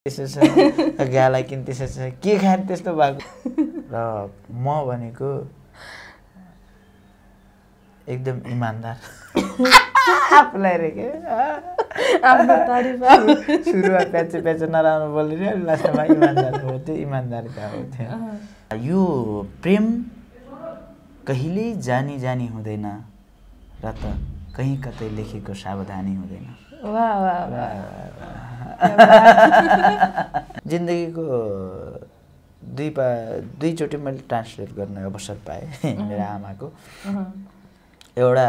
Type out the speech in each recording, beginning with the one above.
त्यसो छ गाला किन त्यसो छ के खाएर त्यस्तो भएको? र म भनेको एकदम इमान्दार। आफूलाई रे के? सुरुमा प्याचे प्याचे नराम्रो बोलेर लास्टमा इमान्दार हो त्यो इमान्दारिता हो त्यो यो प्रेम कहिल्यै जानी जानी हुँदैन र त कहीँ कतै लेखेको सावधानी हुँदैन। वाह वाह वाह जिन्दगीको दुई पा दुईचोटि मैले ट्रान्सलेट गर्ने अवसर पाएँ मेरो आमाको। एउटा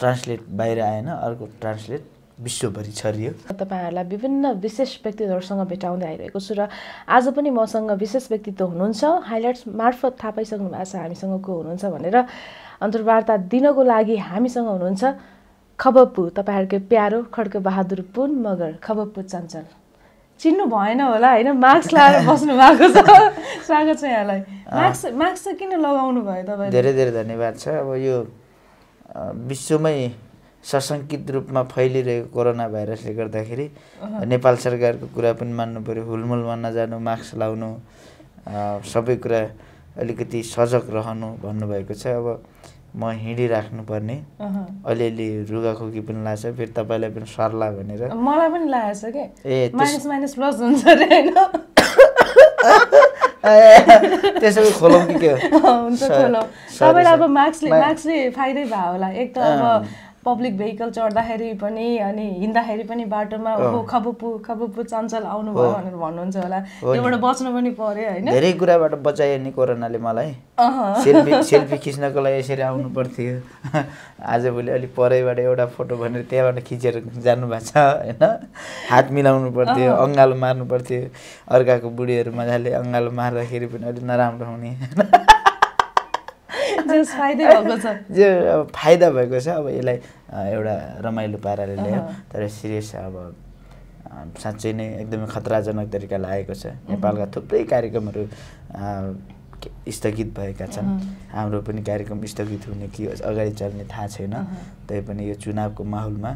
ट्रान्सलेट बाहिर आएन अर्को ट्रान्सलेट विश्वभरि छरियो। तपाईँहरूलाई विभिन्न विशेष व्यक्तित्वहरूसँग भेटाउँदै आइरहेको छु र आज पनि मसँग विशेष व्यक्तित्व हुनुहुन्छ। हाइलाइट्स मार्फत थाहा पाइसक्नु भएको छ हामीसँग को हुनुहुन्छ भनेर। अन्तर्वार्ता दिनको लागि हामीसँग हुनुहुन्छ। खबप्पु तपाईँहरूकै प्यारो खड्क बहादुर पुन मगर खबप्पु चञ्चल। चिन्नु भएन होला होइन? मास्क लगाएर बस्नु भएको छ। स्वागत छ यहाँलाई। मास्क मास्क चाहिँ किन लगाउनु भयो तपाईँले? धेरै धेरै धन्यवाद छ। अब यो विश्वमै सशङ्कित रूपमा फैलिरहेको कोरोना भाइरसले गर्दाखेरि नेपाल सरकारको कुरा पनि मान्नु पऱ्यो हुलमुलमा नजानु मास्क लाउनु सबै कुरा अलिकति सजग रहनु भन्नुभएको छ। अब म हिँडिराख्नुपर्ने। अलिअलि रुगाखोकी पनि लाग्छ फेरि तपाईँलाई पनि सर्ला भनेर। मलाई पनि लागेको छ कि? ए माइनस माइनस प्लस हुन्छ अरे होइन? त्यसो खोलौँ कि के हो? हुन्छ खोलो। तपाईँलाई अब। मार्क्सले मार्क्सले फाइदै भयो होला। एक त अब पब्लिक भेहिकल चढ्दाखेरि पनि अनि हिँड्दाखेरि पनि बाटोमा ओहो खबुपु खबुपु चञ्चल आउनुभयो भनेर भन्नुहुन्छ होला। त्योबाट बच्नु पनि पर्यो होइन। धेरै कुराबाट बचायो नि कोरोनाले मलाई। सेल्फी सेल्फी खिच्नको लागि यसरी आउनु पर्थ्यो। आजभोलि अलिक परैबाट एउटा फोटो भनेर त्यहाँबाट खिचेर जानुभएको छ होइन? हात मिलाउनु पर्थ्यो अँगालो मार्नु पर्थ्यो। अर्काको बुढीहरू मजाले अँगालो मार्दाखेरि पनि अलिक नराम्रो हुने जो अब फाइदा भएको छ अब यसलाई एउटा रमाइलो पाराले ल्यायो। तर सिरियस अब साँच्चै नै एकदमै खतराजनक तरिकाले आएको छ। नेपालका थुप्रै कार्यक्रमहरू स्थगित भएका छन्। हाम्रो पनि कार्यक्रम स्थगित हुने कि अगाडि चल्ने थाहा छैन। तैपनि यो चुनावको माहौलमा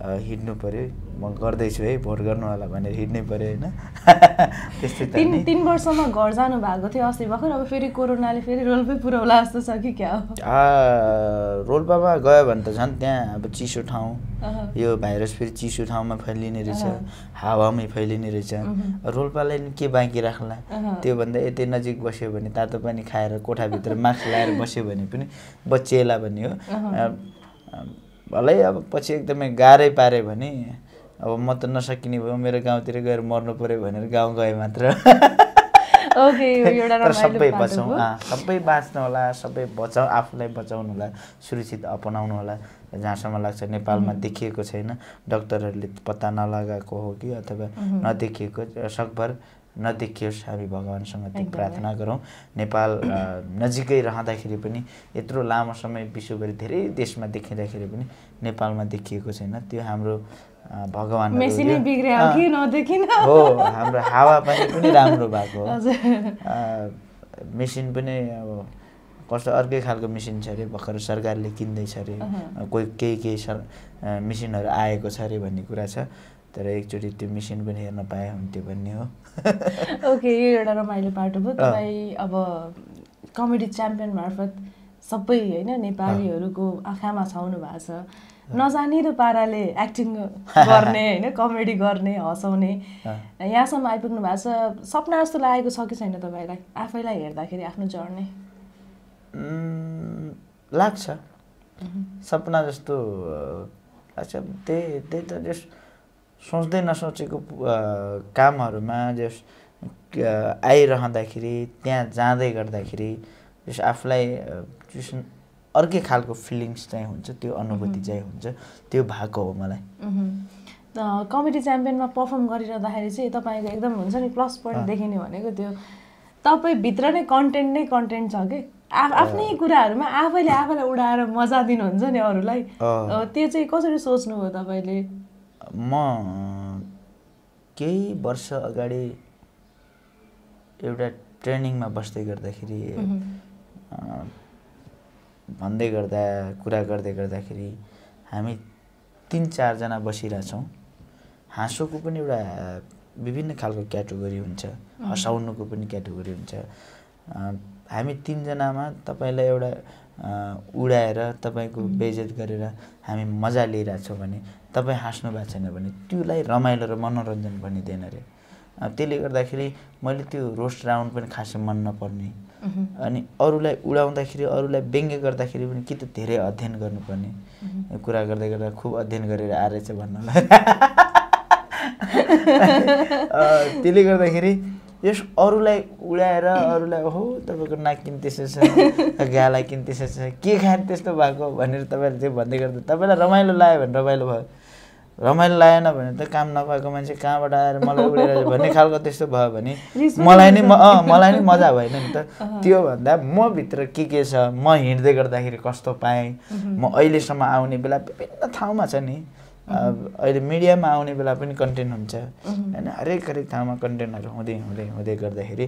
हिँड्नु पऱ्यो म गर्दैछु है भोट गर्नु होला भनेर हिँड्नै पऱ्यो होइन। त्यस्तै तिन तिन वर्षमा घर जानु भएको थियो अस्ति भर्खर अब फेरि कोरोनाले फेरि रोल्पै पुऱ्याउला जस्तो छ कि क्या रोल्पामा गयो भने त झन् त्यहाँ अब चिसो ठाउँ। यो भाइरस फेरि चिसो ठाउँमा फैलिने रहेछ हावामै फैलिने रहेछ। रोल्पालाई नि के बाँकी राख्ला। त्योभन्दा यतै नजिक बस्यो भने तातो पानी खाएर कोठाभित्र मास्क लगाएर बस्यो भने पनि बचिएला भन्ने हो। भलै अब पछि एकदमै गाह्रै पाऱ्यो भने अब म त नसकिने भयो मेरो गाउँतिर गएर मर्नु पऱ्यो भनेर गाउँ गएँ मात्र। तर सबै बचाउँ सबै बाँच्नु होला सबै बचाउ आफूलाई बचाउनु होला सुरक्षित अपनाउनु होला जहाँसम्म लाग्छ नेपालमा देखिएको छैन। डक्टरहरूले पत्ता नलगाएको हो कि अथवा नदेखिएको सकभर नदेखियोस् हामी भगवान्सँग त्यो प्रार्थना गरौँ। नेपाल नजिकै रहँदाखेरि पनि यत्रो लामो समय विश्वभरि धेरै देशमा देखिँदाखेरि पनि नेपालमा देखिएको छैन। त्यो हाम्रो भगवान् हो हाम्रो हावापानी पनि राम्रो भएको हो। मेसिन पनि अब कस्तो अर्कै खालको मेसिन छ अरे भर्खर सरकारले किन्दैछ अरे। कोही केही केही सर मेसिनहरू आएको छ अरे भन्ने कुरा छ। तर एकचोटि त्यो मेसिन पनि हेर्न पाए हुन्थ्यो भन्ने हो। ओके यो एउटा रमाइलो पाटो भयो तपाईँ अब कमेडी च्याम्पियन मार्फत सबै होइन नेपालीहरूको आँखामा छाउनु भएको छ। नजानिदो पाराले एक्टिङ गर्ने होइन कमेडी गर्ने हँसाउने। यहाँसम्म आइपुग्नु भएको छ। सपना जस्तो लागेको छ कि छैन तपाईँलाई? आफैलाई हेर्दाखेरि आफ्नो जर्नी। लाग्छ। सपना जस्तो लाग्छ। त्यही त्यही त जस सोच्दै नसोचेको कामहरूमा जस आइरहँदाखेरि त्यहाँ जाँदै गर्दाखेरि जस आफूलाई जस अर्कै खालको फिलिङ्स चाहिँ हुन्छ त्यो अनुभूति चाहिँ हुन्छ त्यो भएको हो मलाई। कमेडी च्याम्पियनमा पर्फर्म गरिरहँदाखेरि चाहिँ तपाईँको एकदम हुन्छ नि प्लस पोइन्ट देखिने भनेको त्यो तपाईँभित्र नै कन्टेन्ट नै कन्टेन्ट छ कि? आ- आफ्नै कुराहरूमा आफैले आफैलाई उडाएर मजा दिनुहुन्छ नि अरूलाई। त्यो चाहिँ कसरी सोच्नुभयो तपाईँले? म केही वर्ष अगाडि एउटा ट्रेनिङमा बस्दै गर्दाखेरि भन्दै गर्दा कुरा गर्दै गर्दाखेरि हामी तिन चारजना बसिरहेछौँ। हाँसोको पनि एउटा विभिन्न खालको क्याटेगोरी हुन्छ हँसाउनुको पनि क्याटेगोरी हुन्छ। हामी तिनजनामा तपाईँलाई एउटा उडाएर तपाईँको बेइज्जत गरेर हामी मजा लिइरहेछौँ भने तपाईँ हाँस्नु भएको छैन भने त्योलाई रमाइलो र मनोरञ्जन भनिँदैन अरे। त्यसले गर्दाखेरि मैले त्यो रोस्ट राउन्ड पनि खासै मन नपर्ने। अनि अरूलाई उडाउँदाखेरि अरूलाई व्यङ्ग्य गर्दाखेरि पनि कि त धेरै अध्ययन गर्नुपर्ने। कुरा गर्दै गर्दा खुब अध्ययन गरेर आएछ भन्नलाई। त्यसले गर्दाखेरि यस अरूलाई उडाएर अरूलाई हो तपाईँको नाक किन त्यसो छ? गाला किन त्यसो छ? के खाएर त्यस्तो भएको? भनेर तपाईँले त्यो भन्दै गर्दा तपाईँलाई रमाइलो लाग्यो भने रमाइलो भयो। रमाइलो लागेन भने त काम नपाएको मान्छे कहाँबाट आएर मलाई उडेर भन्ने खालको त्यस्तो भयो भने मलाई नै मलाई नै मजा भएन नि त। त्यो भन्दा म भित्र के के छ म हिँड्दै गर्दाखेरि कस्तो पाएँ? म अहिलेसम्म आउने बेला विभिन्न ठाउँमा छ नि। अहिले मिडियामा आउने बेला पनि कन्टेन्ट हुन्छ। होइन हरेक हरेक ठाउँमा कन्टेन्टहरू हुँदै हुँदै हुँदै गर्दाखेरि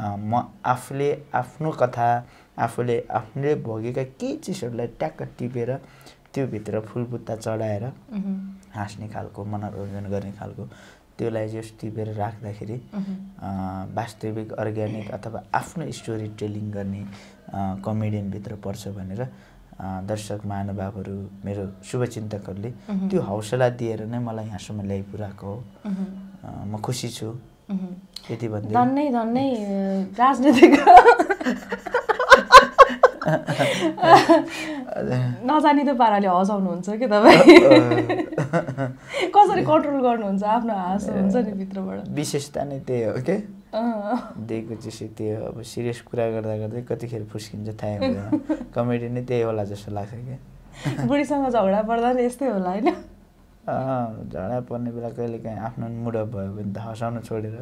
म आफूले आफ्नो कथा आफूले आफूले भोगेका केही चिजहरूलाई ट्याक्क टिपेर त्योभित्र फुलबुत्ता चढाएर हाँस्ने खालको मनोरञ्जन गर्ने खालको त्यसलाई चाहिँ टिपेर राख्दाखेरि वास्तविक अर्ग्यानिक अथवा आफ्नो स्टोरी टेलिङ गर्ने कमेडियनभित्र पर्छ भनेर दर्शक महानुभावहरू मेरो शुभचिन्तकहरूले त्यो हौसला दिएर नै मलाई यहाँसम्म ल्याइपुऱ्याएको हो। म खुसी छु। यति भन्दै धन्नै धन्नै राजनीतिक नजानिदो पाराले हँसाउनुहुन्छ कि तपाईँ? कसरी कन्ट्रोल गर्नुहुन्छ? आफ्नो हाँस हुन्छ नि भित्रबाट। विशेषता नै त्यही हो के। दिएको चिसो त्यो अब सिरियस कुरा गर्दा गर्दै कतिखेर फुस्किन्छ थाहै हुँदैन। कमेडी नै त्यही होला जस्तो लाग्छ क्या बुढीसँग झगडा पर्दा नि यस्तै होला होइन? अँ, झगडा पर्ने बेला कहिले काहीँ आफ्नो मुड अफ भयो भने त हँसाउनु छोडेर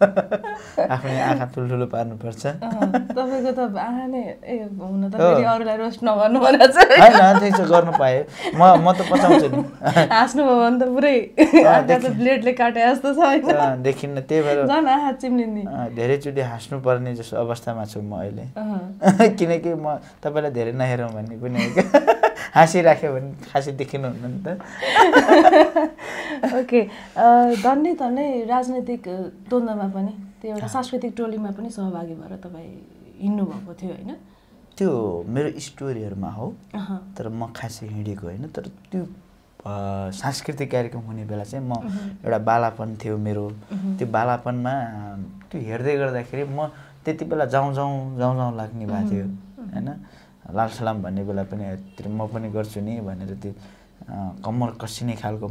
आफ्नै आँखा ठुल्ठुलो पार्नुपर्छ। तपाईँको त आँखा नै ए हुन त। फेरि अरूलाई रोस्ट नगर्नु भनेर चाहिँ होइन त्यसो गर्नु पाएँ। म म त पचाउँछु नि। हाँस्नुभयो भने त पुरै ब्लेडले काटे जस्तो छ होइन। देखिन्न त्यही भएर झन् आँखा चिम्लिने। धेरैचोटि हाँस्नुपर्ने जस्तो अवस्थामा छु म अहिले। किनकि म तपाईँलाई धेरै नहेरौँ भन्ने पनि हाँसिराख्यो भने खासै देखिनुहुन्न नि त। ओके अ, धन्नै धन्नै राजनैतिक द्वन्द्वमा पनि त्यो एउटा सांस्कृतिक टोलीमा पनि सहभागी भएर तपाईँ हिँड्नु भएको थियो होइन? त्यो मेरो स्टोरीहरूमा हो। तर म खासै हिँडेको होइन तर त्यो सांस्कृतिक कार्यक्रम हुने बेला चाहिँ म एउटा बालापन थियो मेरो। त्यो बालापनमा त्यो हेर्दै गर्दाखेरि म त्यति बेला जाउँ जाउँ जाउँ जाउँ लाग्ने भएको थियो होइन? लाल सलाम भन्ने बेला पनि म पनि गर्छु नि भनेर त्यो कम्मर कसिने खालको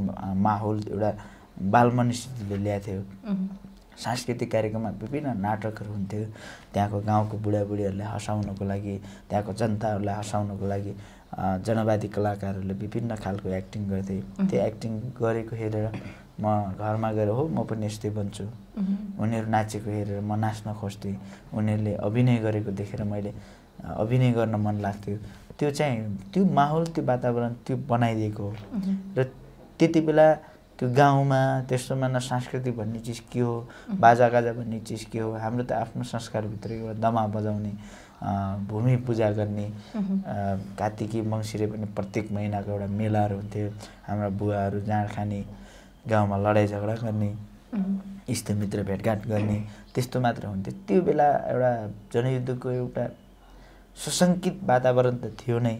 माहौल एउटा बालमनिस्थितिले ल्याएको थियो। सांस्कृतिक कार्यक्रममा विभिन्न नाटकहरू हुन्थ्यो। त्यहाँको गाउँको बुढाबुढीहरूलाई हँसाउनको लागि त्यहाँको जनताहरूलाई हँसाउनको लागि जनवादी कलाकारहरूले विभिन्न खालको एक्टिङ गर्थे। त्यो एक्टिङ गरेको हेरेर म घरमा गएर हो म पनि यस्तै बन्छु। उनीहरू नाचेको हेरेर म नाच्न खोज्थेँ। उनीहरूले अभिनय गरेको देखेर मैले अभिनय गर्न मन लाग्थ्यो। त्यो चाहिँ त्यो माहौल त्यो वातावरण त्यो बनाइदिएको हो। र त्यति बेला त्यो गाउँमा त्यस्तोमा न सांस्कृतिक भन्ने चिज के हो बाजागाजा भन्ने चिज के हो हाम्रो त आफ्नो संस्कारभित्र एउटा दमा बजाउने भूमि पूजा गर्ने कार्तिकी मङ्सिरे पनि प्रत्येक महिनाको एउटा मेलाहरू हुन्थ्यो। हाम्रा बुवाहरू जाँड खाने गाउँमा लडाइँ झगडा गर्ने। इष्टमित्र भेटघाट गर्ने त्यस्तो मात्र हुन्थ्यो। त्यो बेला एउटा जनयुद्धको एउटा सुसङ्कित वातावरण त थियो नै।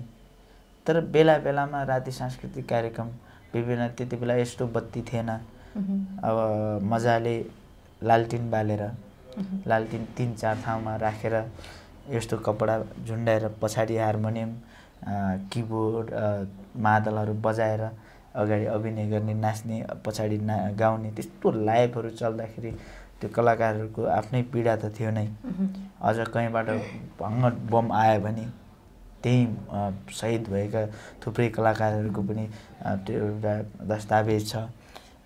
तर बेला बेलामा राति सांस्कृतिक कार्यक्रम विभिन्न त्यति बेला यस्तो बत्ती थिएन। अब मजाले लालटिन बालेर लालटिन तिन चार ठाउँमा राखेर यस्तो कपडा झुन्डाएर पछाडि हार्मोनियम किबोर्ड मादलहरू बजाएर अगाडि अभिनय गर्ने नाच्ने पछाडि ना गाउने त्यस्तो लाइभहरू चल्दाखेरि त्यो कलाकारहरूको आफ्नै पीडा त थियो नै। अझ कहीँबाट भङ्ग बम आयो भने त्यहीँ सहिद भएका थुप्रै कलाकारहरूको पनि त्यो एउटा दस्तावेज छ।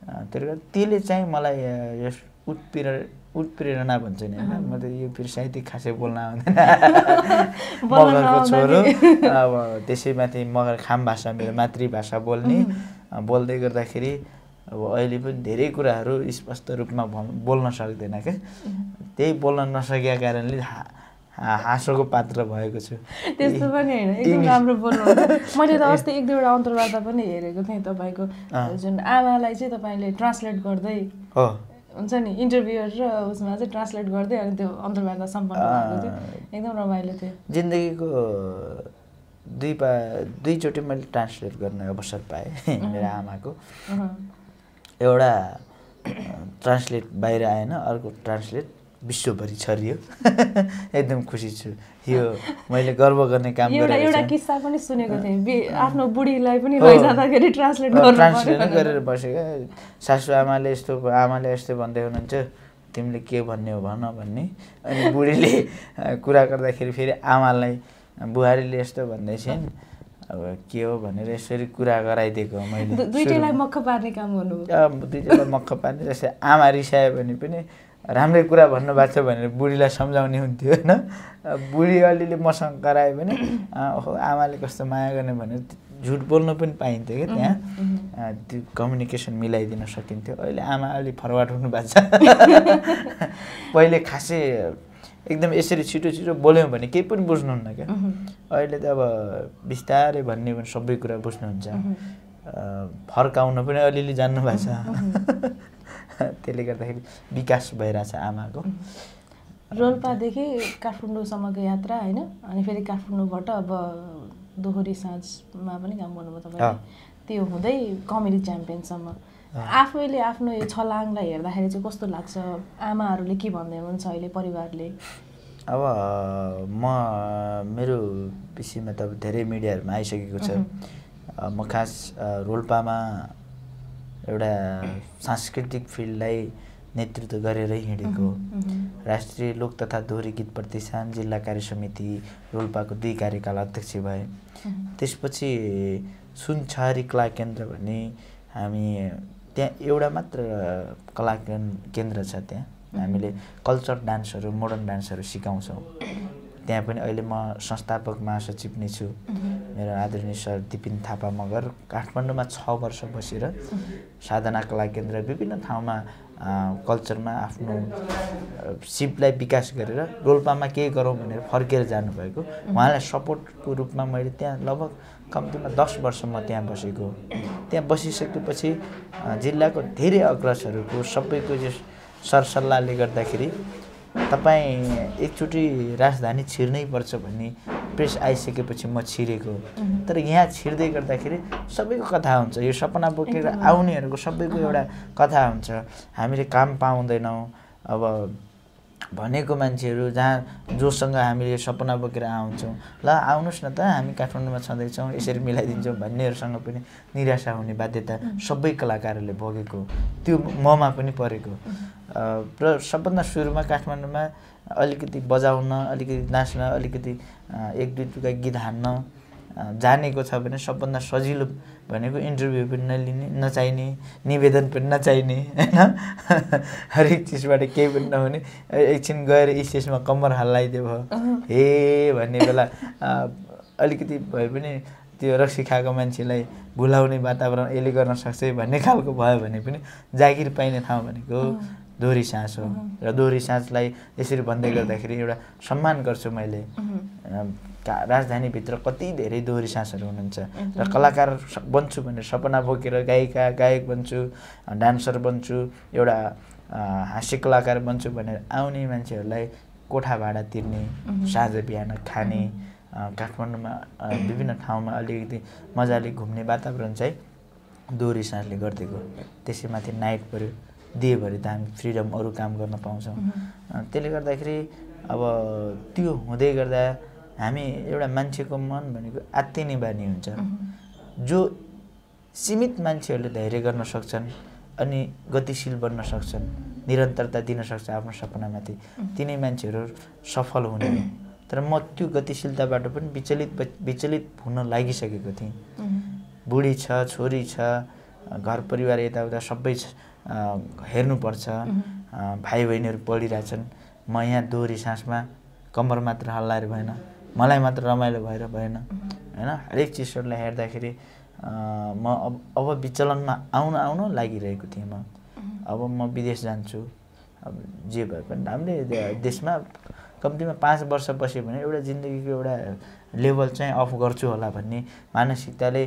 त्यसले गर्दा त्यसले चाहिँ मलाई यस उत्प्रेर उत्प्रेरणा भन्छ नि होइन। म त यो फेरि साहित्यिक खासै बोल्न आउँदैन। मगरको छोरो। अब त्यसैमाथि मगर खाम भाषा मेरो मातृभाषा बोल्ने। बोल्दै गर्दाखेरि अब अहिले पनि धेरै कुराहरू स्पष्ट रूपमा बोल्न सक्दैन क्या। त्यही बोल्न नसकेका कारणले हाँसोको पात्र भएको छु। त्यस्तो पनि होइन एकदम राम्रो बोल्नुहुन्छ मैले त अस्ति एक दुईवटा अन्तर्वार्ता पनि हेरेको थिएँ तपाईँको। जुन आमालाई चाहिँ तपाईँले ट्रान्सलेट गर्दै हुन्छ नि इन्टरभ्युर र उसमा चाहिँ ट्रान्सलेट गर्दै अनि त्यो अन्तर्वार्ता सम्पन्न भएको थियो। एकदम रमाइलो थियो। जिन्दगीको दुई पा दुईचोटि मैले ट्रान्सलेट गर्ने अवसर पाएँ मेरो आमाको। एउटा ट्रान्सलेट बाहिर आएन अर्को ट्रान्सलेट विश्वभरि छरियो। एकदम खुसी छु। यो मैले गर्व गर्ने काम एउटा एउटा किस्सा पनि सुनेको थिएँ। आफ्नो बुढीलाई पनि लैजाँदाखेरि ट्रान्सलेट ट्रान्सलेट गरेर बसेको। सासु आमाले यस्तो आमाले यस्तो भन्दै हुनुहुन्छ तिमीले के भन्ने हो भन भन्ने। अनि बुढीले कुरा गर्दाखेरि फेरि आमालाई बुहारीले यस्तो भन्दै छिन्। अब के हो भनेर यसरी कुरा गराइदिएको मैले दुइटैलाई मक्ख पार्ने काम गर्नु दुइटैलाई मक्ख पार्ने जस्तै आमा रिसायो भने पनि राम्रै कुरा भन्नुभएको छ भनेर बुढीलाई सम्झाउने हुन्थ्यो होइन? बुढी अलिअलि मसँग करायो भने ओहो आमाले कस्तो माया गर्ने भनेर झुट बोल्नु पनि पाइन्थ्यो क्या त्यहाँ। त्यो कम्युनिकेसन मिलाइदिन सकिन्थ्यो। अहिले आमा अलिक फरवार्ड हुनुभएको छ। पहिले खासै एकदम यसरी छिटो छिटो बोल्यौँ भने केही पनि बुझ्नुहुन्न क्या। अहिले त अब बिस्तारै भन्ने भने सबै कुरा बुझ्नुहुन्छ। फर्काउन पनि अलिअलि जान्नुभएको छ। त्यसले गर्दाखेरि विकास भइरहेछ आमाको। रोल्पादेखि काठमाडौँसम्मको यात्रा होइन अनि फेरि काठमाडौँबाट अब दोहोरी साँझमा पनि काम गर्नुभयो तपाईँले। त्यो हुँदै कमेडी च्याम्पियनसम्म। आफैले आफ्नो यो छलाङलाई हेर्दाखेरि चाहिँ कस्तो लाग्छ? आमाहरूले के भन्दै हुनुहुन्छ अहिले परिवारले? अब म मेरो विषयमा त अब धेरै मिडियाहरूमा आइसकेको छ। म खास रोल्पामा एउटा सांस्कृतिक फिल्डलाई नेतृत्व गरेरै हिँडेको। राष्ट्रिय लोक तथा दोहोरी गीत प्रतिष्ठान जिल्ला कार्य समिति रोल्पाको दुई कार्यकाल अध्यक्ष भए। त्यसपछि सुनछारी कला केन्द्र भन्ने हामी त्यहाँ एउटा मात्र कला केन्द्र छ त्यहाँ। हामीले कल्चर डान्सहरू मोडर्न डान्सहरू सिकाउँछौँ। त्यहाँ पनि अहिले म संस्थापक महासचिव नै छु। मेरो आदरणीय सर दिपिन थापा मगर काठमाडौँमा छ वर्ष बसेर साधना कला केन्द्र विभिन्न ठाउँमा कल्चरमा आफ्नो सिपलाई विकास गरेर रोल्पामा केही गरौँ भनेर फर्केर जानुभएको। उहाँलाई सपोर्टको रूपमा मैले त्यहाँ लगभग कम्तीमा दस वर्ष म त्यहाँ बसेको त्यहाँ बसिसकेपछि जिल्लाको धेरै अग्रजहरूको सबैको सरसल्लाहले गर्दाखेरि तपाईँ एकचोटि राजधानी छिर्नै पर्छ भन्ने प्रेस आइसकेपछि म छिरेको तर यहाँ छिर्दै गर्दाखेरि सबैको कथा हुन्छ। यो सपना बोकेर आउनेहरूको सबैको एउटा कथा हुन्छ। हामीले काम पाउँदैनौँ। अब भनेको मान्छेहरू जहाँ जोसँग हामीले सपना बोकेर आउँछौँ। ल आउनुहोस् न त हामी काठमाडौँमा छँदैछौँ यसरी मिलाइदिन्छौँ भन्नेहरूसँग पनि निराशा हुने बाध्यता सबै कलाकारहरूले भोगेको त्यो ममा पनि परेको र सबभन्दा सुरुमा काठमाडौँमा अलिकति बजाउन अलिकति नाच्न अलिकति एक दुई टुका गीत हान्न जानेको छ भने सबभन्दा सजिलो भनेको इन्टरभ्यू पनि नलिने नचाहिने निवेदन पनि नचाहिने होइन? हरेक चिजबाट केही पनि नहुने। एकछिन गएर स्टेजमा कम्मर हल्लाइदियो भयो। हे भन्ने बेला अलिकति भए पनि त्यो रक्सी खाएको मान्छेलाई भुलाउने वातावरण यसले गर्न सक्छ भन्ने खालको भयो भने पनि जागिर पाइने ठाउँ भनेको। दोहोरी सास। हो र दोहोरी सासलाई यसरी भन्दै गर्दाखेरि एउटा सम्मान गर्छु मैले। राजधानीभित्र कति धेरै दोहोरी सासहरू हुनुहुन्छ। र कलाकार बन्छु भनेर सपना बोकेर गायिका गायक बन्छु डान्सर बन्छु एउटा हाँस्य कलाकार बन्छु भनेर आउने मान्छेहरूलाई कोठा भाडा तिर्ने साँझ बिहान खाने काठमाडौँमा विभिन्न ठाउँमा अलिकति मजाले घुम्ने वातावरण चाहिँ दोहोरी सासले गरिदिएको त्यसैमाथि नाइट पऱ्यो दिएभरि त हामी फ्रिडम अरू काम गर्न पाउँछौँ। त्यसले गर्दाखेरि अब त्यो हुँदै गर्दा हामी एउटा मान्छेको मन भनेको आत्तिने बानी हुन्छ। जो सीमित मान्छेहरूले धैर्य गर्न सक्छन् अनि गतिशील बन्न सक्छन् निरन्तरता दिन सक्छ आफ्नो सपनामाथि तिनै मान्छेहरू सफल हुने तर म त्यो गतिशीलताबाट पनि विचलित विचलित हुन लागिसकेको थिएँ। बुढी छ छोरी छ घर परिवार यताउता सबै हेर्नुपर्छ। भाइ बहिनीहरू पढिरहेछन्। म यहाँ दोहोरी सासमा कम्मर मात्र हल्लाएर भएन। मलाई मात्र रमाइलो भएर भएन। होइन? हरेक चिजहरूलाई हेर्दाखेरि म अब अब विचलनमा आउन आउन लागिरहेको थिएँ म। अब म विदेश जान्छु। अब जे भए पनि हामीले देशमा कम्तीमा पाँच वर्ष बस्यो भने एउटा जिन्दगीको एउटा लेभल चाहिँ अफ गर्छु होला भन्ने मानसिकताले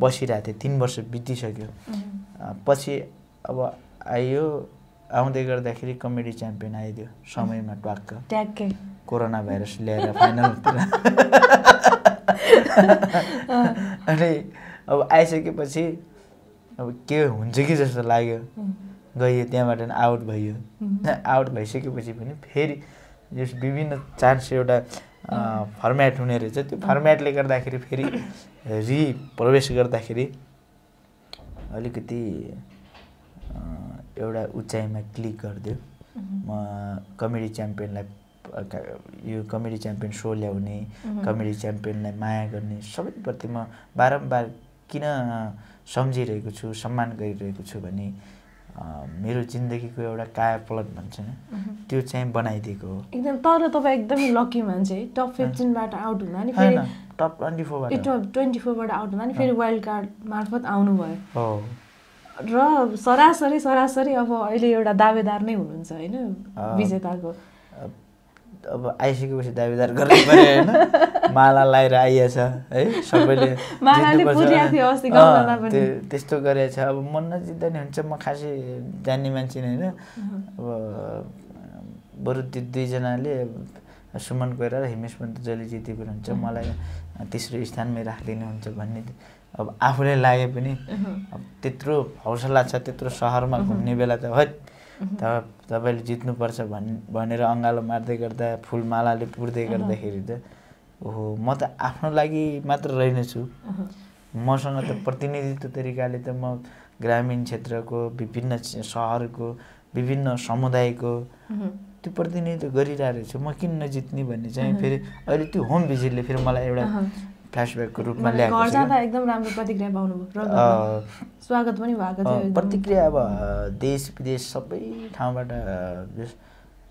बसिरहेको थिएँ। तिन वर्ष बितिसक्यो। पछि अब आइयो आउँदै गर्दाखेरि कमेडी च्याम्पियन आइदियो। समयमा ट्वाक्क। ट्याक्कै। कोरोना भाइरस ल्याएर फाइनलतिर अनि अब आइसकेपछि अब के हुन्छ कि जस्तो लाग्यो। गयो त्यहाँबाट नि आउट भयो। आउट भइसकेपछि पनि फेरि यस विभिन्न चान्स एउटा फर्मेट हुने रहेछ। त्यो फर्मेटले गर्दाखेरि फेरि रि प्रवेश गर्दाखेरि अलिकति एउटा उचाइमा क्लिक गरिदियो। म कमेडी च्याम्पियनलाई यो कमेडी च्याम्पियन सो ल्याउने कमेडी च्याम्पियनलाई माया गर्ने सबैप्रति म बारम्बार किन सम्झिरहेको छु सम्मान गरिरहेको छु भने मेरो जिन्दगीको एउटा कायापलट भन्छ त्यो चाहिँ बनाइदिएको हो। एकदम तर तपाईँ एकदमै लकी मान्छे टप फिफ्टिनबाट आउट हुँदा नि फेरि टप ट्वेन्टी फोरबाट ट्वेन्टी फोरबाट आउट हुँदा नि फेरि वाइल्ड कार्ड मार्फत आउनुभयो। हो। र सरासरी सरासरी अब अहिले एउटा दावेदार नै हुनुहुन्छ होइन। विजेताको। अब- आइसकेपछि दावेदार गर्नु पऱ्यो होइन? माला लगाएर आइएछ है? सबैले त्यस्तो गरेछ। अब म नजित्दा नि हुन्छ म खासै जान्ने मान्छे नै होइन? अब बरु त्यो दुईजनाले सुमन कोइरा र हिमेश पन्त जसले जितेको हुन्छ मलाई तेस्रो स्थानमै राखिदिनु हुन्छ भन्ने अब आफूलाई लागे पनि अब त्यत्रो हौसला छ त्यत्रो सहरमा घुम्ने बेला त है त तपाईँले जित्नुपर्छ भन् भनेर अँगालो मार्दै गर्दा फुलमालाले पुर्दै गर्दाखेरि त ओहो म त आफ्नो लागि मात्र रहेनछु। मसँग त प्रतिनिधित्व तरिकाले त म ग्रामीण क्षेत्रको विभिन्न सहरको विभिन्न समुदायको त्यो प्रतिनिधित्व गरिरहेको छु। म किन नजित्ने भन्ने चाहिँ फेरि अहिले त्यो होम भिजिटले फेरि मलाई एउटा फ्ल्यासब्याकको रूपमा ल्याएको एकदम राम्रो प्रतिक्रिया पाउनुभयो। स्वागत पनि भएको थियो। प्रतिक्रिया अब देश विदेश सबै ठाउँबाट जस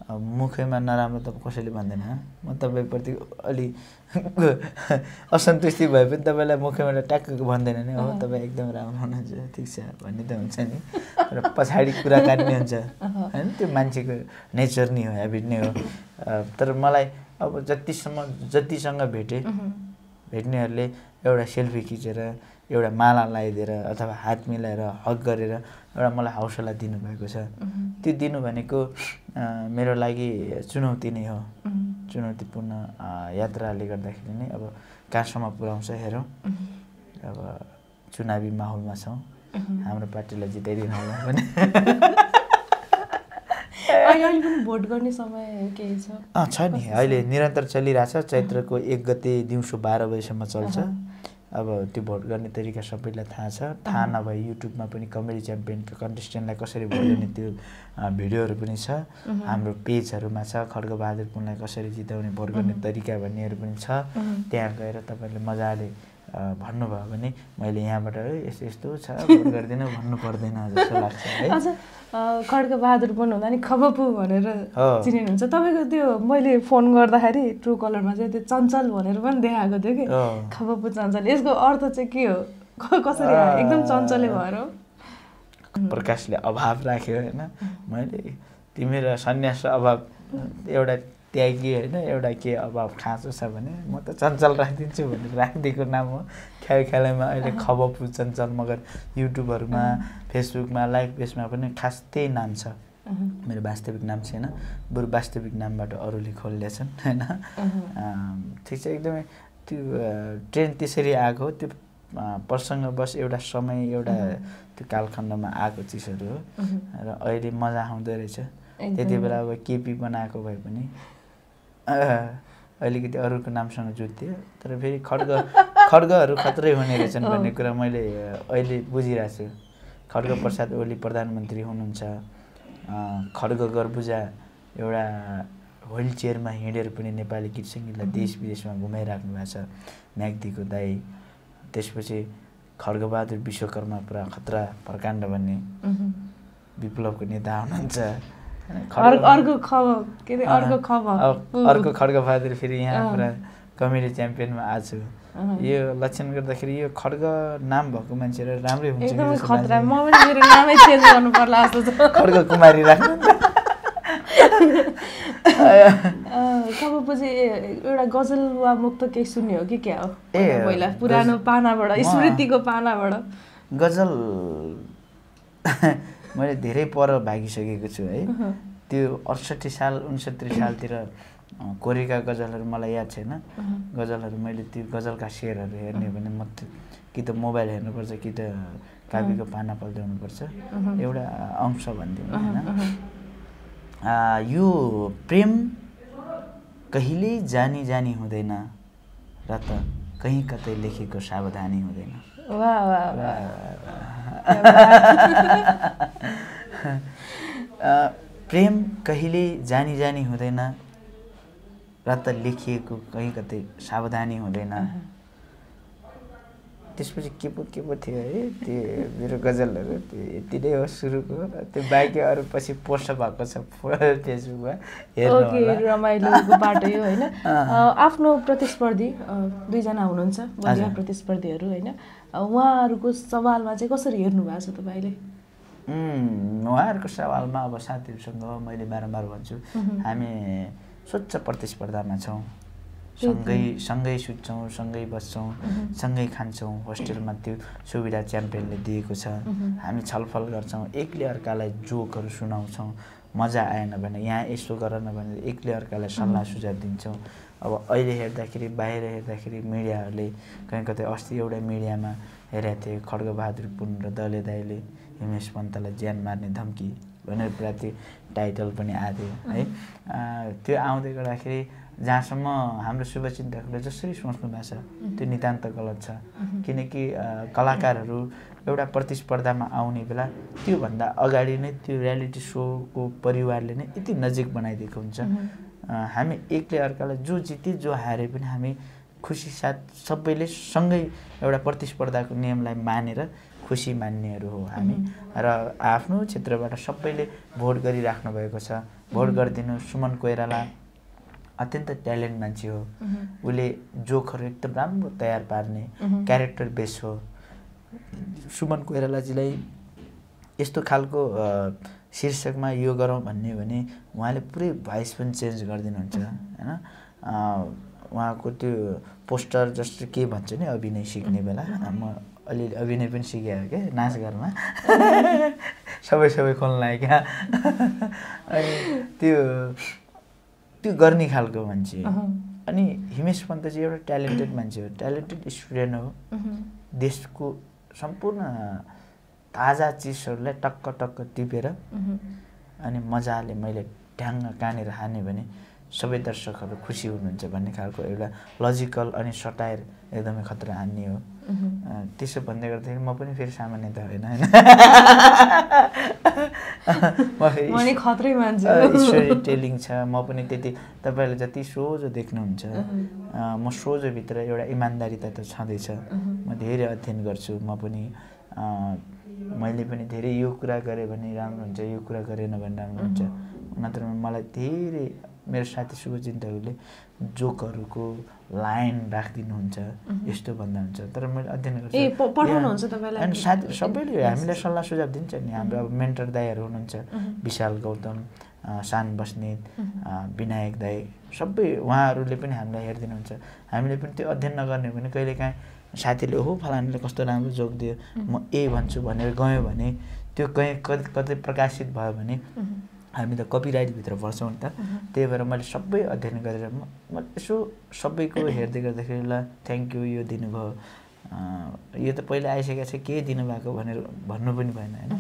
मुखैमा नराम्रो त कसैले भन्दैन। म तपाईँप्रति अलि असन्तुष्टि भए पनि तपाईँलाई मुखैबाट ट्याक्क भन्दैन नि हो। तपाईँ एकदम राम्रो हुनुहुन्छ ठिक छ भन्ने त हुन्छ नि। र पछाडि कुराकानी नै हुन्छ। होइन त्यो मान्छेको नेचर नै हो हेबिट नै हो। तर मलाई अब जतिसम्म जतिसँग भेटेँ भेट्नेहरूले एउटा सेल्फी खिचेर एउटा माला लगाइदिएर अथवा हात मिलाएर हक गरेर एउटा मलाई हौसला दिनुभएको छ। त्यो दिनु भनेको मेरो लागि चुनौती नै हो। चुनौतीपूर्ण यात्राले गर्दाखेरि नै अब कहाँसम्म पुऱ्याउँछ हेरौँ। अब चुनावी माहौलमा छौँ। हाम्रो पार्टीलाई जिताइदिनु होला भने। पनि भोट गर्ने समय केही छ? नि। अहिले निरन्तर चलिरहेछ। चैत्रको एक गते दिउँसो बाह्र बजीसम्म चल्छ। अब त्यो भोट गर्ने तरिका सबैलाई थाहा छ। थाहा नभए युट्युबमा पनि कमेडी च्याम्पियनको कन्टेस्टेन्टलाई कसरी भोट गर्ने त्यो भिडियोहरू पनि छ। हाम्रो पेजहरूमा छ। खड्गबहादुर पुनलाई कसरी जिताउने भोट गर्ने तरिका भन्नेहरू पनि छ। त्यहाँ गएर तपाईँले मजाले भन्नुभयो भने मैले यहाँबाट "ए, यस्तो यस्तो छ गरिदिनु भन्नु पर्दैन जस्तो लाग्छ है खड्ग बहादुर पनि हुँदा नि खबपु भनेर। चिनिनुहुन्छ तपाईँको त्यो मैले फोन गर्दाखेरि ट्रु कलरमा चाहिँ त्यो चञ्चल भनेर पनि देखाएको थियो कि। खबपु चञ्चल यसको अर्थ चाहिँ के हो कसरी? एकदम चञ्चले भएर? प्रकाशले अभाव राख्यो होइन मैले तिम्रो सन्यास अभाव एउटा त्यागी होइन एउटा के अभाव खाँचो छ भने म त चञ्चल राखिदिन्छु भनेर राखिदिएको नाम हो। ख्याल ख्यालैमा अहिले खबपु चञ्चल मगर युट्युबहरूमा फेसबुकमा लाइभ पेजमा पनि खास त्यही नाम छ। मेरो वास्तविक नाम छैन बरु वास्तविक नामबाट अरूले खोलिदिएछन् होइन? ठिक छ एकदमै त्यो अ, ट्रेन्ड त्यसरी आएको त्यो अ, प्रसङ्गवश एउटा समय एउटा त्यो कालखण्डमा आएको चिजहरू हो। र अहिले मजा आउँदो रहेछ। त्यति बेला अब केपी बनाएको भए पनि अलिकति अरूको नामसँग जुत्थ्यो। तर फेरि खड्ग खड्गहरू खत्रै हुने रहेछन् भन्ने कुरा मैले अहिले बुझिरहेको छु। खड्ग प्रसाद ओली प्रधानमन्त्री हुनुहुन्छ। खड्ग गर्बुजा एउटा व्हिल चेयरमा हिँडेर पनि नेपाली गीत सङ्गीतलाई देश विदेशमा घुमाइराख्नु भएको छ म्याग्दीको दाई। त्यसपछि खड्गबहादुर विश्वकर्मा पुरा खतरा प्रकाण्ड भन्ने विप्लवको नेता हुनुहुन्छ। अर्को के अरे अर्को अर्को खड्गबहादुर फेरि यहाँ। पुरा कमेडी च्याम्पियनमा अँ। यो लक्षण गर्दाखेरि यो खड्ग नाम भएको मान्छे र राम्रै हुन्छ खड्ग कुमारी राख्नु चाहिँ एउटा गजल वा मुक्त केही सुन्ने हो कि क्या हो ए, पहिला पुरानो पानाबाट स्मृतिको पानाबाट गजल मैले धेरै पर भागिसकेको छु है। त्यो अडसट्ठी साल उन्सत्तरी सालतिर कोरेका गजलहरू मलाई याद छैन। गजलहरू मैले त्यो गजलका सेयरहरू हेर्ने भने म कि त मोबाइल हेर्नुपर्छ कि त कापीको पाना पल्ट्याउनुपर्छ एउटा अंश भनिदिउँ होइन। यो प्रेम कहिल्यै जानी जानी हुँदैन र त कहीँ कतै लेखेको सावधानी हुँदैन। प्रेम कहिले जानी जानी हुँदैन र त लेखिएको कहीँ कतै सावधानी हुँदैन। त्यसपछि के पो के पो थियो है? त्यो मेरो गजलहरू त्यो यति नै हो सुरुको। त्यो बाइक अरू पछि पोस्ट भएको छ फेसबुकमा हेर्नु रमाइलोको बाटो यो होइन? आफ्नो प्रतिस्पर्धी दुईजना हुनुहुन्छ प्रतिस्पर्धीहरू होइन? उहाँहरूको सवालमा चाहिँ कसरी हेर्नु भएको छ तपाईँले? उहाँहरूको सवालमा अब साथीहरूसँग मैले बारम्बार भन्छु हामी स्वच्छ प्रतिस्पर्धामा छौँ। सँगै सँगै सुत्छौँ सँगै बस्छौँ सँगै खान्छौँ होस्टेलमा त्यो सुविधा च्याम्पियनले दिएको छ हामी छलफल गर्छौँ एकले अर्कालाई जोकहरू सुनाउँछौँ मजा आएन भने यहाँ यसो गर न भने एकले अर्कालाई सल्लाह सुझाव दिन्छौँ अब अहिले हेर्दाखेरि बाहिर हेर्दाखेरि मिडियाहरूले कहीँ कतै अस्ति एउटा मिडियामा हेरेको थिएँ खड्गबहादुर पुन र दले दाईले हिमेश पन्तलाई ज्यान मार्ने धम्की भनेर प्रति टाइटल पनि आएको थियो है त्यो आउँदै गर्दाखेरि जहाँसम्म हाम्रो शुभचिन्तकहरूले जसरी सोच्नु भएको छ त्यो नितान्त गलत छ। किनकि कलाकारहरू एउटा प्रतिस्पर्धामा आउने बेला त्योभन्दा अगाडि नै त्यो रियालिटी सोको परिवारले नै यति नजिक बनाइदिएको हुन्छ। हामी एकले अर्कालाई जो जिते जो हारे पनि हामी खुसी साथ सबैले सँगै एउटा प्रतिस्पर्धाको नियमलाई मानेर खुसी मान्नेहरू हो हामी। र आफ्नो क्षेत्रबाट सबैले भोट गरिराख्नु भएको छ। भोट गरिदिनु सुमन कोइराला अत्यन्त ट्यालेन्ट मान्छे हो। उसले जोकहरू एकदम राम्रो तयार पार्ने क्यारेक्टर बेस हो। सुमन कोइरालाजीलाई यस्तो खालको शीर्षकमा यो गरौँ भन्ने भने उहाँले पुरै भोइस पनि चेन्ज गरिदिनुहुन्छ होइन? उहाँको त्यो पोस्टर जस्तो के भन्छ नि अभिनय सिक्ने बेला? म अलिअलि अभिनय पनि सिकेको क्या नाचघरमा। सबै सबै खोल्न क्या। अनि त्यो त्यो गर्ने खालको मान्छे। अनि हिमेश पन्त चाहिँ एउटा ट्यालेन्टेड मान्छे हो। ट्यालेन्टेड स्टुडेन्ट हो। देशको सम्पूर्ण ताजा चिजहरूलाई टक्क टक्क टिपेर अनि मजाले मैले ढ्याङ्ग कानेर हाने भने सबै दर्शकहरू खुसी हुनुहुन्छ भन्ने खालको एउटा लजिकल अनि सटायर एकदमै खतरा हान्ने हो। त्यसो भन्दै गर्दाखेरि म पनि फेरि सामान्य त होइन होइन। स्टोरी टेलिङ छ म पनि त्यति तपाईँहरूले जति सोझो देख्नुहुन्छ म सोझोभित्र एउटा इमान्दारिता त छँदैछ। म धेरै अध्ययन गर्छु म पनि मैले पनि धेरै यो कुरा गरेँ भने राम्रो हुन्छ यो कुरा गरेन भने राम्रो हुन्छ। नत्र मलाई धेरै मेरो साथी शुभचिन्तकहरूले जोकहरूको लाइन राखिदिनुहुन्छ यस्तो भन्दा हुन्छ। तर मैले अध्ययन गर्छु अनि साथी सबैले हामीलाई सल्लाह सुझाव दिन्छ नि। हाम्रो अब मेन्टर दाईहरू हुनुहुन्छ विशाल गौतम सान बस्नेत विनायक दाई सबै उहाँहरूले पनि हामीलाई हेरिदिनुहुन्छ। हामीले पनि त्यो अध्ययन नगर्ने हो भने कहिलेकाहीँ साथीले हो फलानाले कस्तो राम्रो जोक दियो म ए भन्छु भनेर गयो भने त्यो कहीँ कति कतै प्रकाशित भयो भने हामी त कपिराइटभित्र पर्छौँ नि त। त्यही भएर मैले सबै अध्ययन गरेर म यसो सबैको हेर्दै गर्दाखेरि ल थ्याङ्क यू यो दिनुभयो। यो त पहिला आइसकेको छ के दिनुभएको भनेर भन्नु पनि भएन होइन?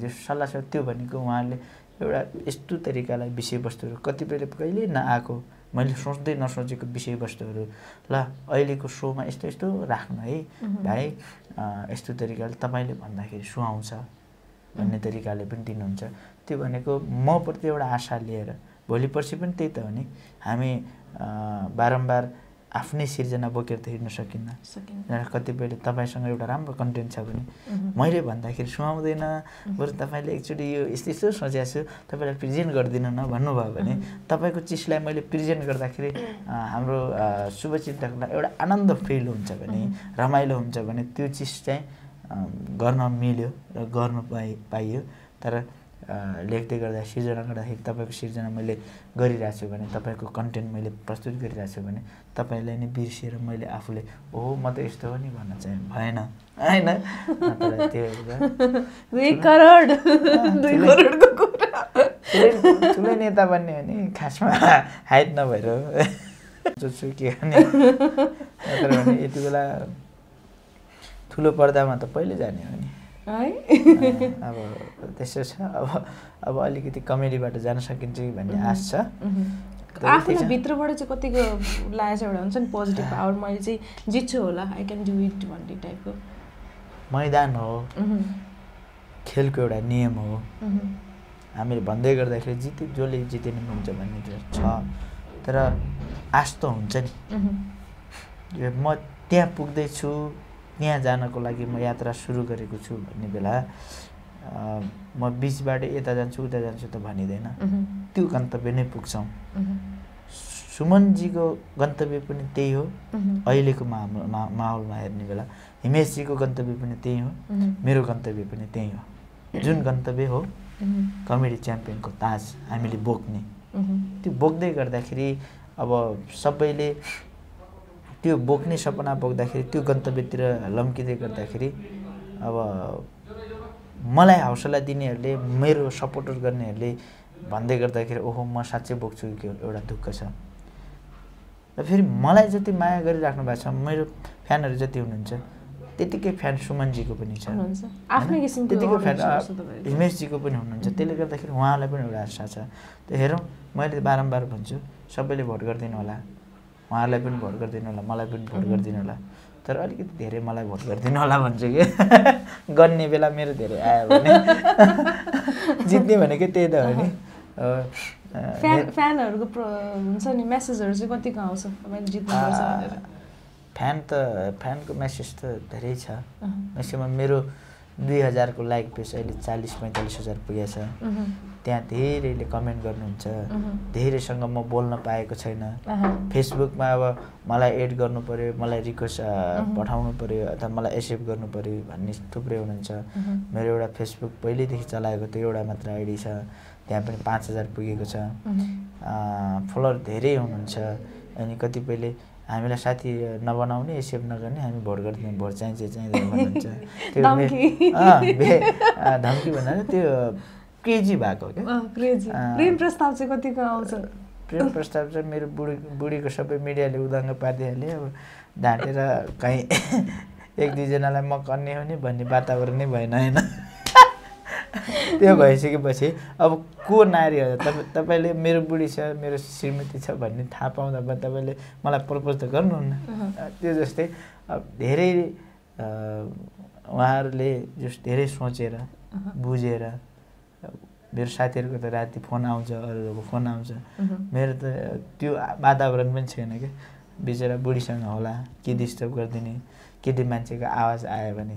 जो सल्लाह छ त्यो भनेको उहाँले एउटा यस्तो तरिकालाई विषयवस्तुहरू कतिपयले कहिल्यै नआएको मैले सोच्दै नसोचेको विषयवस्तुहरू ल अहिलेको सोमा यस्तो यस्तो राख्नु है भाइ। यस्तो तरिकाले तपाईँले भन्दाखेरि सुहाउँछ। भन्ने तरिकाले पनि दिनुहुन्छ। त्यो भनेको मप्रति एउटा आशा लिएर भोलि पर्सि पनि त्यही त हो नि। हामी बारम्बार आफ्नै सिर्जना बोकेर त हिँड्न सकिन्न। कतिपयले तपाईँसँग एउटा राम्रो कन्टेन्ट छ भने मैले भन्दाखेरि सुहाउँदैन। बरु तपाईँले एकचोटि यो यस्तो यस्तो सोचेको छु तपाईँलाई प्रेजेन्ट गरिदिनु न भन्नुभयो भने तपाईँको चिजलाई मैले प्रेजेन्ट गर्दाखेरि हाम्रो शुभचिन्तकलाई एउटा आनन्द फिल हुन्छ भने रमाइलो हुन्छ भने त्यो चिज चाहिँ गर्न मिल्यो र गर्न पाइ पाइयो। तर लेख्दै गर्दा सिर्जना गर्दाखेरि तपाईँको सिर्जना मैले गरिरहेको छु भने तपाईँको कन्टेन्ट मैले प्रस्तुत गरिरहेको छु भने तपाईँलाई नै बिर्सिएर मैले आफूले ओहो म त यस्तो हो नि भन्न चाहिँ भएन। होइन? ठुलै नेता बन्ने हो नि। खासमा हाइट नभएर। सोध्छु के गर्ने यति बेला ठुलो पर्दामा त पहिले जाने हो नि। है? अब त्यसो छ। अब अब अलिकति कमेडीबाट जान सकिन्छ कि भन्ने आश छ। आफ्नो भित्रबाट चाहिँ कतिको लागेको छ एउटा हुन्छ नि पोजिटिभ पावर मैले चाहिँ जित्छु होला आई क्यान डु इट भन्ने टाइपको मैदान हो। खेलको एउटा नियम हो। हामीले भन्दै गर्दाखेरि जिते जसले जिते नै हुन्छ भन्ने छ। तर आश त हुन्छ नि। म त्यहाँ पुग्दैछु। त्यहाँ जानको लागि म यात्रा सुरु गरेको छु भन्ने बेला म बिचबाट यता जान्छु उता जान्छु त भनिँदैन। त्यो गन्तव्य नै पुग्छौँ। सुमनजीको गन्तव्य पनि त्यही हो। अहिलेको माहौलमा हेर्ने बेला हिमेशजीको गन्तव्य पनि त्यही हो। मेरो गन्तव्य पनि त्यही हो। जुन गन्तव्य हो कमेडी च्याम्पियनको ताज हामीले बोक्ने। त्यो बोक्दै गर्दाखेरि अब सबैले त्यो बोक्ने सपना बोक्दाखेरि त्यो गन्तव्यतिर लम्किँदै गर्दाखेरि अब मलाई हौसला दिनेहरूले मेरो सपोर्टर गर्नेहरूले भन्दै गर्दाखेरि ओहो म साँच्चै बोक्छु कि एउटा दुःख छ। र फेरि मलाई जति माया गरिराख्नु भएको छ मेरो फ्यानहरू जति हुनुहुन्छ त्यतिकै फ्यान सुमनजीको पनि छ। त्यतिकै फ्यान हिमेशजीको पनि हुनुहुन्छ। त्यसले गर्दाखेरि उहाँलाई पनि एउटा आशा छ। त्यो हेरौँ मैले बारम्बार भन्छु सबैले भोट गरिदिनु होला। उहाँहरूलाई पनि भोट गरिदिनु होला मलाई पनि भोट गरिदिनु होला। तर अलिकति धेरै मलाई भोट गरिदिनु होला भन्छु कि? गर्ने बेला मेरो धेरै आयो भने। जित्ने भनेको त्यही त हो नि। फ्यान फ्यानहरूको हुन्छ नि मेसेजहरू चाहिँ कतिको आउँछ फ्यान त फ्यानको मेसेज त धेरै छ। म्याक्सिमम् मेरो दुई हजारको लाइक पेज अहिले चालिस पैँतालिस हजार पुगेको छ। त्यहाँ धेरैले कमेन्ट गर्नुहुन्छ। धेरैसँग म बोल्न पाएको छैन। फेसबुकमा अब मलाई एड गर्नु पऱ्यो मलाई रिक्वेस्ट पठाउनु पऱ्यो अथवा मलाई एक्सेप्ट गर्नु पऱ्यो भन्ने थुप्रै हुनुहुन्छ। मेरो एउटा फेसबुक पहिल्यैदेखि चलाएको त्यो एउटा मात्र आइडी छ। त्यहाँ पनि पाँच हजार पुगेको छ। फलोवर धेरै हुनुहुन्छ। अनि कतिपयले हामीलाई साथी नबनाउने एक्सेप्ट नगर्ने हामी भोट गरिदिने भोट चाहिन्छ चाहिँदैन भन्नुहुन्छ। त्यो धम्की। भन्दा त्यो क्रेजी भएको प्रेम प्रस्ताव चाहिँ कतिको आउँछ? प्रेम प्रस्ताव चाहिँ मेरो बुढी बुढीको सबै मिडियाले उदाङ्ग पारिदिइहाल्यो अब ढाँटेर कहीँ एक दुईजनालाई म कन्ने हो नि भन्ने वातावरण नै भएन होइन? त्यो भइसकेपछि अब को नारी हो तपाईँ तपाईँले मेरो बुढी छ मेरो श्रीमती छ भन्ने थाहा पाउँदा तपाईँले मलाई प्रपोज त गर्नुहुन्न। त्यो जस्तै अब धेरै उहाँहरूले जस धेरै सोचेर बुझेर मेरो साथीहरूको त राति फोन आउँछ अरूहरूको फोन आउँछ। मेरो त त्यो वातावरण पनि छैन क्या बिचरा बुढीसँग होला के डिस्टर्ब गरिदिने केटी मान्छेको आवाज आयो भने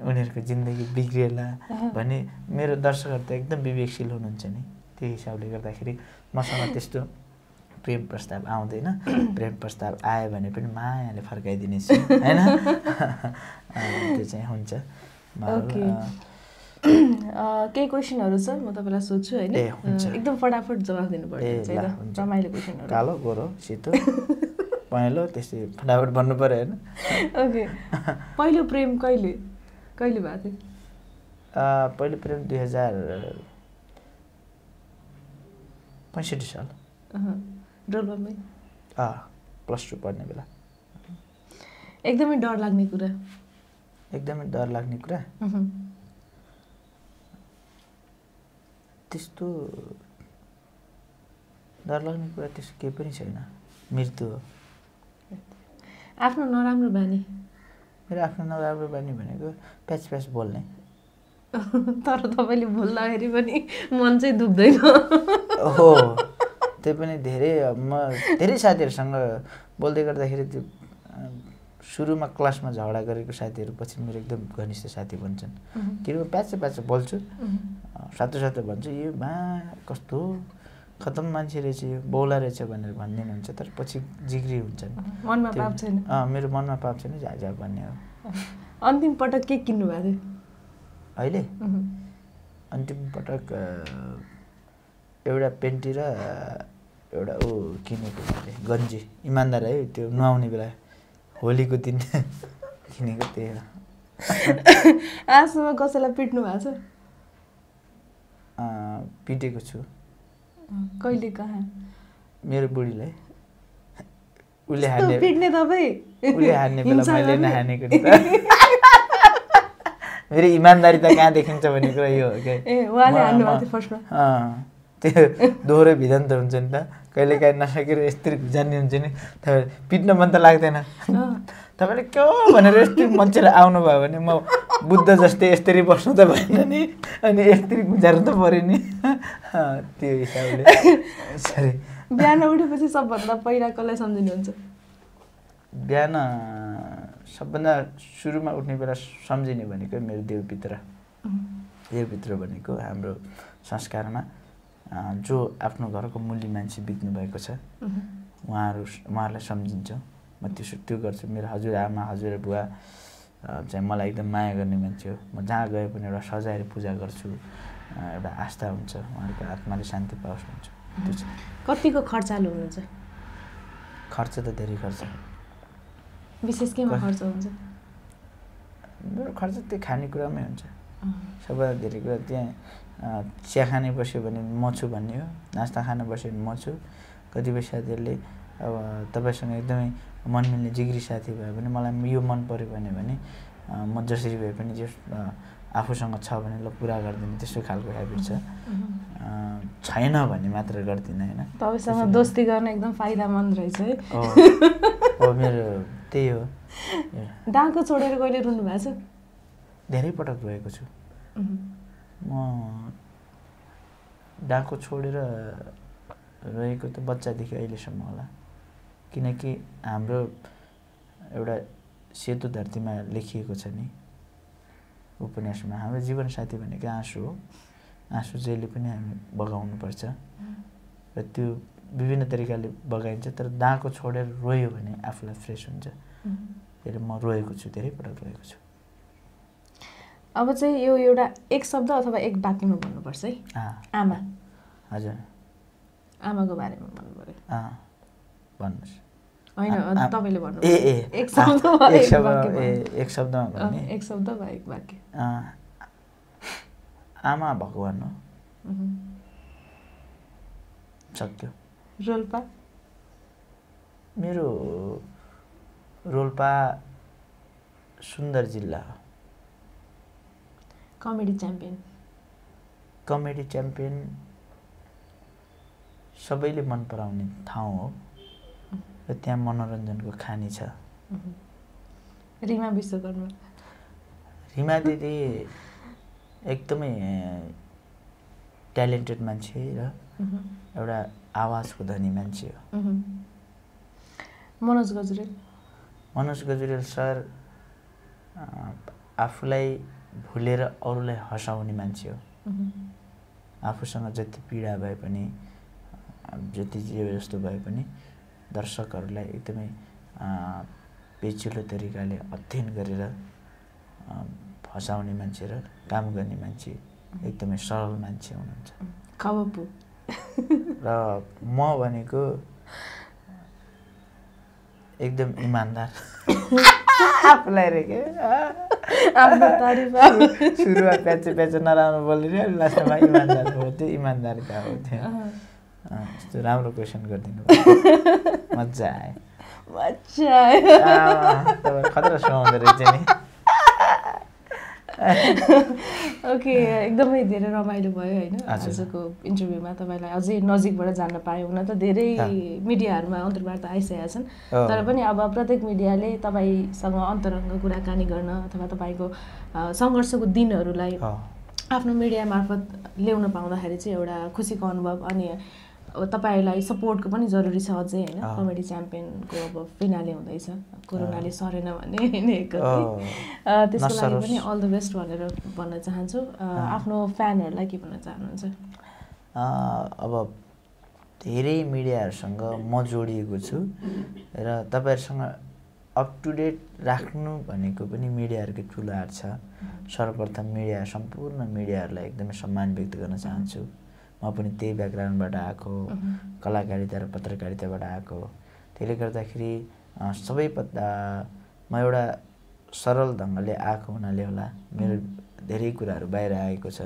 उनीहरूको जिन्दगी बिग्रिएला भने मेरो दर्शकहरू त एकदम विवेकशील हुनुहुन्छ नि। त्यो हिसाबले गर्दाखेरि मसँग त्यस्तो प्रेम प्रस्ताव आउँदैन। प्रेम प्रस्ताव आयो भने पनि मायाले फर्काइदिनेछु होइन? त्यो चाहिँ हुन्छ। केही क्वेसनहरू छ? म तपाईँलाई सोध्छु होइन। एकदम फटाफट जवाफ दिनु रमाइलो क्वेसनहरू। कालो गोरो सेतो पहेँलो त्यस्तै फटाफट भन्नु पऱ्यो होइन? ओके। पहिलो प्रेम कहिले? कहिले भएको थियो? पहिलो प्रेम दुई हजार पैँसठी साल। डोल्पामै प्लस टू पढ्ने बेला। एकदमै डर लाग्ने कुरा। एकदमै डर लाग्ने कुरा। त्यस्तो डर लाग्ने कुरा त्यस्तो केही पनि छैन। मृत्यु हो। आफ्नो नराम्रो बानी। मेरो आफ्नो नराम्रो बानी भनेको प्याच प्याच बोल्ने। तर तपाईँले बोल्दाखेरि पनि मन चाहिँ दुख्दैन। हो त्यही पनि धेरै म धेरै साथीहरूसँग बोल्दै गर्दाखेरि त्यो सुरुमा क्लासमा झगडा गरेको साथीहरू पछि मेरो एकदम घनिष्ठ साथी भन्छन् किनभने प्याच प्याच बोल्छु सातो सातो भन्छु यो मा कस्तो? खतम मान्छे रहेछ यो बौला रहेछ भनेर भनिदिनुहुन्छ तर पछि जिग्री हुन्छन्। मनमा पाप छैन। मेरो मनमा पाप छैन झ्याझ्या भन्ने हो। अन्तिम पटक के किन्नु भएको थियो? अहिले? अन्तिम पटक एउटा पेन्टी र एउटा ऊ किनेको मैले गन्जी। इमान्दार है त्यो नुहाउने बेला होलीको दिन किनेको त्यही हो आजसम्म कसैलाई पिट्नु भएको छ? पिटेको छु। कहिले कहाँ मेरो बुढीलाई उसले हान्ने पिट्ने तपाईँ। उसले हान्ने बेला मैले? नहानेको नि मेरो इमान्दारी त कहाँ देखिन्छ भन्ने कुरा यो हो क्या? त्यो दोहोरो भिजन त हुन्छ नि त। कहिले काहीँ नसकेर यस्तरी जान्ने हुन्छ नि। पिट्न मन त लाग्दैन। तपाईँले के हो भनेर यस्तरी मान्छेले आउनुभयो भने म बुद्ध जस्तै यस्तरी बस्नु त भएन नि अनि यस्तरी गुजार्नु त पऱ्यो नि। त्यो हिसाबले। सरी। बिहान उठेपछि सबभन्दा पहिला कसलाई सम्झिनुहुन्छ? बिहान सबभन्दा सुरुमा उठ्ने बेला सम्झिने भनेको मेरो देवपित्र। देवपित्र भनेको हाम्रो संस्कारमा जो आफ्नो घरको मूल्य मान्छे बित्नु भएको छ उहाँहरू उहाँहरूलाई सम्झिन्छौँ। म त्यसो त्यो गर्छु। मेरो हजुरआमा हजुरबुवा चाहिँ मलाई एकदम माया गर्ने मान्छे हो। म जहाँ गए पनि एउटा सजाएर पूजा गर्छु। एउटा आस्था हुन्छ। उहाँहरूको आत्माले शान्ति पाओस् भन्छु। त्यो छ कतिको खर्चालु हुनुहुन्छ? खर्च त धेरै खर्च विशेष केमा खर्च हुन्छ? मेरो खर्च त्यो खानेकुरामै हुन्छ। सबैभन्दा धेरै कुरा त्यहाँ चिया खाने बस्यो भने म छु भन्ने हो। नास्ता खान बस्यो भने म छु। कतिपय साथीहरूले अब तपाईँसँग एकदमै मन मिल्ने जिग्री साथी भयो भने मलाई यो मन पऱ्यो भने भने म जसरी भए पनि जस अ, आफूसँग छ भने ल पुरा गरिदिने त्यस्तो खालको हेबिट छ। छैन भने मात्र गर्दिनँ होइन? तपाईँसँग दोस्ती गर्न एकदम फाइदामन्द रहेछ है। हो। मेरो त्यही हो। डाँको छोडेर कहिले रुनु भएको छ? धेरै पटक गएको छु। म डाको छोडेर रहेको त बच्चादेखि अहिलेसम्म होला। किनकि हाम्रो एउटा सेतो धरतीमा लेखिएको छ नि उपन्यासमा। हाम्रो जीवनसाथी भनेको आँसु हो। आँसु जहिले पनि हामी बगाउनुपर्छ र त्यो विभिन्न तरिकाले बगाइन्छ तर दाँको छोडेर रोयो भने आफूलाई फ्रेस हुन्छ। त्यसले म रोएको छु धेरै पटक रोएको छु। अब चाहिँ यो एउटा एक शब्द अथवा एक वाक्यमा भन्नुपर्छ है। आमा। हजुर। आमाको बारेमा भन्नु पऱ्यो भन्नुहोस्। ए एक शब्दमा भन्नु। आमा भगवान् हो। सक्यो। रोल्पा? मेरो रोल्पा सुन्दर जिल्ला हो। Comedy champion. कमेडी च्याम्पियन सबैले मन पराउने ठाउँ हो। र त्यहाँ मनोरञ्जनको खानी छ। रिमा विश्वकर्मा हिमा दिदी एकदमै ट्यालेन्टेड मान्छे र। एउटा आवाजको धनी मान्छे हो। मनोज गजुरेल मनोज गजुरेल सर आफूलाई भुलेर अरूलाई हँसाउने मान्छे हो। आफूसँग जति पीडा भए पनि जति जे जस्तो भए पनि दर्शकहरूलाई एकदमै पेचिलो तरिकाले अध्ययन गरेर अ, हँसाउने मान्छे र काम गर्ने मान्छे एकदमै सरल मान्छे हुनुहुन्छ। र म भनेको एकदम इमान्दार। आफूलाई सुरुमा प्याचे प्याचे नराम्रो बोलेर लास्टमा इमान्दार हो त्यो इमान्दारका हो त्यो राम्रो क्वेसन गरिदिनु। मजा आयो मजा आयो खतरा रहेछ नि ओके एकदमै धेरै रमाइलो भयो होइन। आजको इन्टरभ्यूमा तपाईँलाई अझै नजिकबाट जान्न पायो हुन त धेरै। मिडियाहरूमा अन्तर्वार्ता आइसकेका छन्। तर पनि अब प्रत्येक मिडियाले तपाईँसँग अन्तरङ्ग कुराकानी गर्न अथवा तपाईँको सङ्घर्षको दिनहरूलाई आफ्नो मिडिया मार्फत ल्याउन पाउँदाखेरि चाहिँ एउटा खुसीको अनुभव अनि अब तपाईँलाई सपोर्टको पनि जरुरी छ अझै होइन। कमेडी च्याम्पियनको अब फिनाले हुँदैछ। कोरोनाले सरेन भने होइन त्यसको लागि। पनि अल द बेस्ट भनेर भन्न चाहन्छु। आफ्नो फ्यानहरूलाई के भन्न चाहनुहुन्छ? अँ, अब धेरै मिडियाहरूसँग म जोडिएको छु र तपाईँहरूसँग अप टु डेट राख्नु भनेको पनि मिडियाहरूकै ठुलो हात छ। सर्वप्रथम मिडिया सम्पूर्ण मिडियाहरूलाई एकदमै सम्मान व्यक्त गर्न चाहन्छु। म पनि त्यही ब्याकग्राउन्डबाट आएको कलाकारिता र पत्रकारिताबाट आएको। त्यसले गर्दाखेरि सबै पत्ता म एउटा सरल ढङ्गले आएको हुनाले होला। मेरो धेरै कुराहरू बाहिर आएको छ।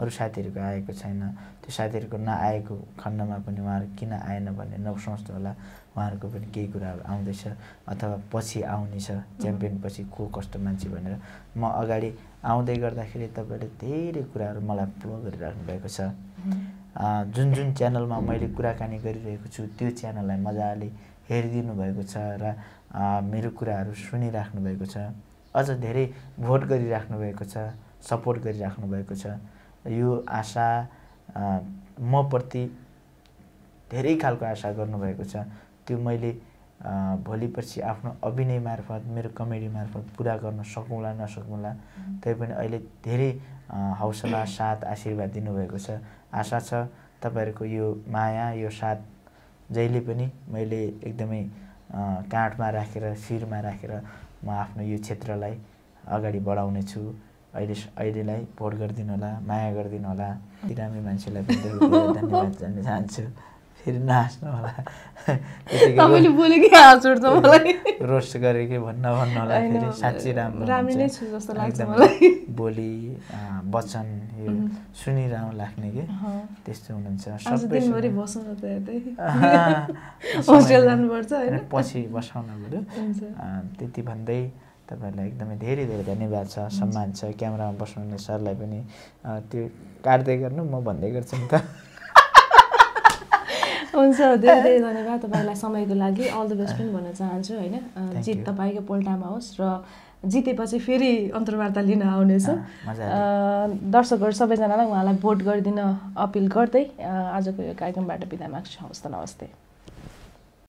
अरू साथीहरूको आएको छैन। त्यो साथीहरूको नआएको खण्डमा पनि उहाँहरू किन आएन भन्ने नसोच्नु होला। उहाँहरूको पनि केही कुराहरू आउँदैछ अथवा पछि आउने छ। च्याम्पियन पछि को कस्तो मान्छे भनेर म अगाडि आउँदै गर्दाखेरि तपाईँले धेरै कुराहरू मलाई फ्लो गरिराख्नु भएको छ। जुन जुन च्यानलमा मैले कुराकानी गरिरहेको छु त्यो च्यानललाई मजाले हेरिदिनु भएको छ र मेरो कुराहरू सुनिराख्नु भएको छ। अझ धेरै भोट गरिराख्नु भएको छ सपोर्ट गरिराख्नु भएको छ। यो आशा मप्रति धेरै खालको आशा गर्नुभएको छ। त्यो मैले भोलि पछि आफ्नो अभिनय मार्फत मेरो कमेडी मार्फत पुरा गर्न सकौँला नसकौँला तैपनि अहिले धेरै हौसला साथ आशीर्वाद दिनुभएको छ। आशा छ तपाईँहरूको यो माया यो साथ जहिले पनि मैले एकदमै काँधमा राखेर शिरमा राखेर म आफ्नो यो क्षेत्रलाई अगाडि बढाउने छु अहिले अहिलेलाई भोट गरिदिनु होला माया गरिदिनु होला। बिरामी मान्छेलाई पनि धन्यवाद जान्न चाहन्छु। फेरि नहाँस्नु होला। रोस्ट गरेँ कि भन्न भन्नु होला फेरि। साँच्ची राम्रो बोली वचन यो सुनिरहनु लाग्ने कि? त्यस्तो हुनुहुन्छ। पछि बसाउन बरु। त्यति भन्दै तपाईँहरूलाई एकदमै धेरै धेरै धन्यवाद छ सम्मान छ। क्यामेरामा बस्नुहुने सरलाई पनि। त्यो काट्दै गर्नु म भन्दै गर्छु नि त। हुन्छ धेरै धेरै धन्यवाद तपाईँलाई समयको लागि। अल द बेस्ट पनि भन्न चाहन्छु होइन? जित तपाईँको पोल्टामा होस् र जितेपछि फेरि अन्तर्वार्ता लिन आउनेछु। दर्शकहरू सबैजनालाई उहाँलाई भोट गरिदिन अपिल गर्दै आजको यो कार्यक्रमबाट बिदा माग्छु। हवस् त नमस्ते।